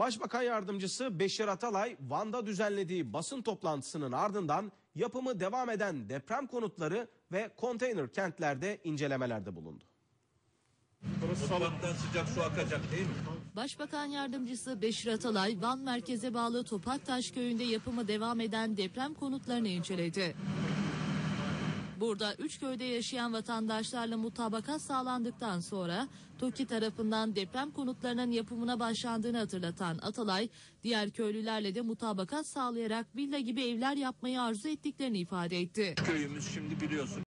Başbakan Yardımcısı Beşir Atalay Van'da düzenlediği basın toplantısının ardından yapımı devam eden deprem konutları ve konteyner kentlerde incelemelerde bulundu. Mutfaktan sıcak su akacak değil mi? Başbakan Yardımcısı Beşir Atalay, Van merkeze bağlı Topaktaş köyünde yapımı devam eden deprem konutlarını inceledi. Burada üç köyde yaşayan vatandaşlarla mutabakat sağlandıktan sonra TOKİ tarafından deprem konutlarının yapımına başlandığını hatırlatan Atalay, diğer köylülerle de mutabakat sağlayarak villa gibi evler yapmayı arzu ettiklerini ifade etti. Köyümüz şimdi biliyorsun